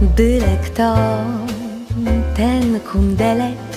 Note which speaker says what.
Speaker 1: byle kto ten kundelek.